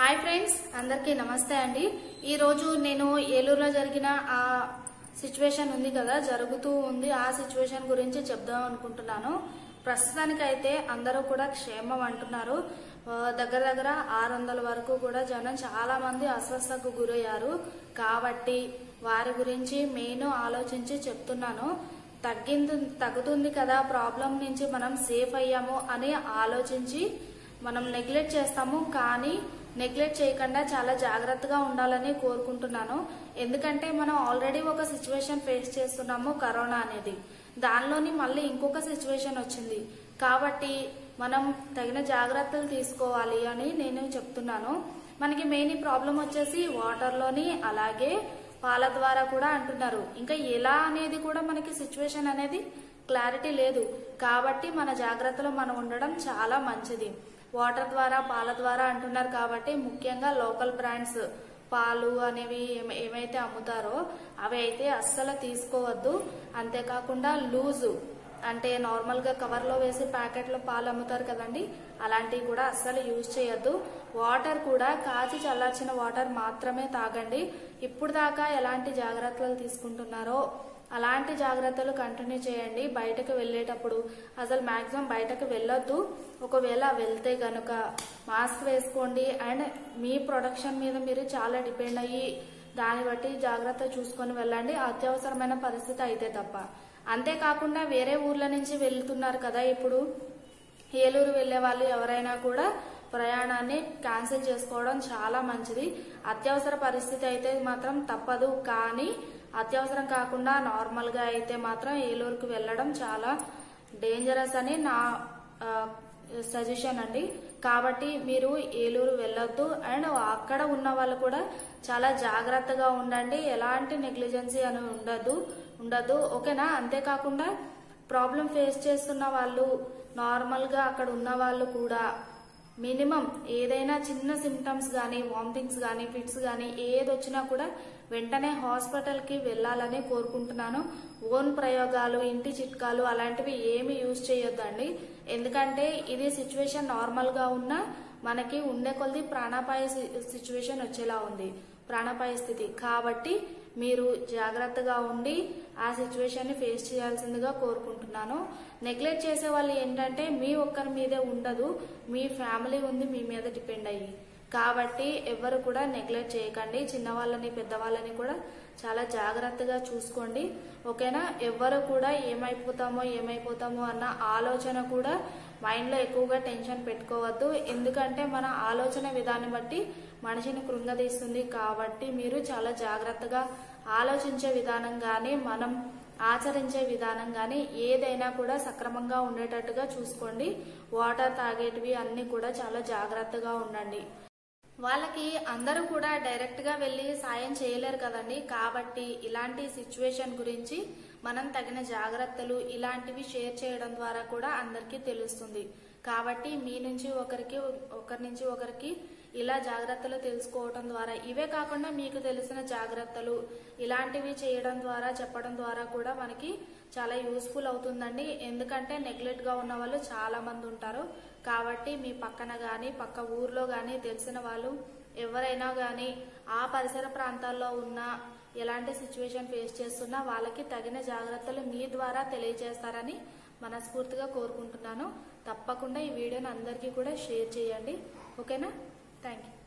Hi friends అందరికీ నమస్తే అండి. ఈ రోజు నేను ఏలూరులో జరిగిన ఆ సిచ్యువేషన్ ఉంది కదా జరుగుతూ ఉంది. ఆ సిచ్యువేషన్ గురించి చెప్దాం అనుకుంటున్నాను. ప్రస్తుతానికైతే అందరూ కూడా క్షేమం అంటున్నారు. దగ్గర దగ్గర ఆరు వందల వరకు కూడా జనం చాలా మంది అస్వస్థకు గురయ్యారు. కాబట్టి వారి గురించి నేను ఆలోచించి చెప్తున్నాను. తగ్గింది తగ్గుతుంది కదా ప్రాబ్లం నుంచి మనం సేఫ్ అయ్యాము అని ఆలోచించి మనం నెగ్లెక్ట్ చేస్తాము. కానీ నెగ్లెక్ట్ చేయకుండా చాలా జాగ్రత్తగా ఉండాలని కోరుకుంటున్నాను. ఎందుకంటే మనం ఆల్రెడీ ఒక సిచ్యువేషన్ ఫేస్ చేస్తున్నాము కరోనా అనేది. దానిలోని మళ్ళీ ఇంకొక సిచ్యువేషన్ వచ్చింది. కాబట్టి మనం తగిన జాగ్రత్తలు తీసుకోవాలి అని నేను చెప్తున్నాను. మనకి మెయిన్ ప్రాబ్లం వచ్చేసి వాటర్లోని అలాగే పాల ద్వారా కూడా అంటున్నారు. ఇంకా ఎలా అనేది కూడా మనకి సిచ్యువేషన్ అనేది క్లారిటీ లేదు. కాబట్టి మన జాగ్రత్తలో మనం ఉండడం చాలా మంచిది. వాటర్ ద్వారా పాల ద్వారా అంటున్నారు కాబట్టి ముఖ్యంగా లోకల్ బ్రాండ్స్ పాలు అనేవి ఏమైతే అమ్ముతారో అవి అయితే అస్సలు తీసుకోవద్దు. అంతేకాకుండా లూజు అంటే నార్మల్గా కవర్లో వేసి ప్యాకెట్లో పాలు అమ్ముతారు కదండి అలాంటివి కూడా అస్సలు యూజ్ చేయొద్దు. వాటర్ కూడా కాచి చల్లార్చిన వాటర్ మాత్రమే తాగండి. ఇప్పుడు దాకా ఎలాంటి జాగ్రత్తలు తీసుకుంటున్నారో అలాంటి జాగ్రత్తలు కంటిన్యూ చేయండి. బయటకు వెళ్ళేటప్పుడు అసలు మాక్సిమం బయటకు వెళ్ళొద్దు. ఒకవేళ వెళ్తే గనుక మాస్క్ వేసుకోండి. అండ్ మీ ప్రొడక్షన్ మీద మీరు చాలా డిపెండ్ అయ్యి దాన్ని బట్టి జాగ్రత్త చూసుకొని వెళ్ళండి. అత్యవసరమైన పరిస్థితి అయితే తప్ప. అంతేకాకుండా వేరే ఊర్ల నుంచి వెళ్తున్నారు కదా ఇప్పుడు. ఏలూరు వెళ్ళే వాళ్ళు ఎవరైనా కూడా ప్రయాణాన్ని క్యాన్సిల్ చేసుకోవడం చాలా మంచిది. అత్యవసర పరిస్థితి అయితే మాత్రం తప్పదు. కానీ అత్యవసరం కాకుండా నార్మల్గా అయితే మాత్రం ఏలూరుకు వెళ్ళడం చాలా డేంజరస్ అని నా సజెషన్ అండి. కాబట్టి మీరు ఏలూరు వెళ్ళొద్దు. అండ్ అక్కడ ఉన్న వాళ్ళు కూడా చాలా జాగ్రత్తగా ఉండండి. ఎలాంటి నెగ్లిజెన్సీ అని ఉండదు ఉండదు. ఓకేనా? అంతేకాకుండా ప్రాబ్లం ఫేస్ చేస్తున్న వాళ్ళు నార్మల్గా అక్కడ ఉన్న వాళ్ళు కూడా మినిమం ఏదైనా చిన్న సిమ్టమ్స్ కానీ వామిటింగ్స్ కానీ ఫిట్స్ కానీ ఏది వచ్చినా కూడా వెంటనే హాస్పిటల్కి వెళ్ళాలని కోరుకుంటున్నాను. ఓన్ ప్రయోగాలు ఇంటి చిట్కాలు అలాంటివి ఏమి యూజ్ చేయొద్దండి. ఎందుకంటే ఇది సిచ్యువేషన్ నార్మల్గా ఉన్నా మనకి ఉండే కొద్ది ప్రాణాపాయ సిచ్యువేషన్ వచ్చేలా ఉంది. ప్రాణాపాయ స్థితి. కాబట్టి మీరు జాగ్రత్తగా ఉండి ఆ సిచ్యువేషన్ని ఫేస్ చేయాల్సిందిగా కోరుకుంటున్నాను. నెగ్లెక్ట్ చేసే వాళ్ళు ఏంటంటే మీ ఒక్కరి మీదే ఉండదు. మీ ఫ్యామిలీ ఉంది మీ మీద డిపెండ్ అయ్యి. కాబట్టి ఎవరు కూడా నెగ్లెక్ట్ చేయకండి. చిన్నవాళ్ళని పెద్దవాళ్ళని కూడా చాలా జాగ్రత్తగా చూసుకోండి. ఓకేనా? ఎవరు కూడా ఏమైపోతామో ఏమైపోతామో అన్న ఆలోచన కూడా మైండ్లో ఎక్కువగా టెన్షన్ పెట్టుకోవద్దు. ఎందుకంటే మన ఆలోచన విధానం బట్టి మనిషిని కృంగదీస్తుంది. కాబట్టి మీరు చాలా జాగ్రత్తగా ఆలోచించే విధానం కానీ మనం ఆచరించే విధానం కానీ ఏదైనా కూడా సక్రమంగా ఉండేటట్టుగా చూసుకోండి. వాటర్ తాగేటివి అన్ని కూడా చాలా జాగ్రత్తగా ఉండండి. వాళ్ళకి అందరూ కూడా డైరెక్ట్గా వెళ్ళి సాయం చేయలేరు కదండి. కాబట్టి ఇలాంటి సిచ్యువేషన్ గురించి మనం తగిన జాగ్రత్తలు ఇలాంటివి షేర్ చేయడం ద్వారా కూడా అందరికీ తెలుస్తుంది. కాబట్టి మీ నుంచి ఒకరికి ఒకరి నుంచి ఒకరికి ఇలా జాగ్రత్తలు తెలుసుకోవటం ద్వారా ఇవే కాకుండా మీకు తెలిసిన జాగ్రత్తలు ఇలాంటివి చేయడం ద్వారా చెప్పడం ద్వారా కూడా మనకి చాలా యూస్ఫుల్ అవుతుందండి. ఎందుకంటే నెగ్లెక్ట్గా ఉన్న వాళ్ళు చాలా మంది ఉంటారు. కాబట్టి మీ పక్కన కానీ పక్క ఊర్లో కానీ తెలిసిన వాళ్ళు ఎవరైనా కానీ ఆ పరిసర ప్రాంతాల్లో ఉన్న ఎలాంటి సిచ్యువేషన్ ఫేస్ చేస్తున్నా వాళ్ళకి తగిన జాగ్రత్తలు మీ ద్వారా తెలియజేస్తారని మనస్ఫూర్తిగా కోరుకుంటున్నాను. తప్పకుండా ఈ వీడియోని అందరికీ కూడా షేర్ చేయండి. ఓకేనా? Thank you.